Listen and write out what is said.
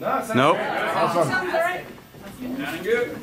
Nope. Awesome. Sounds all right. Good.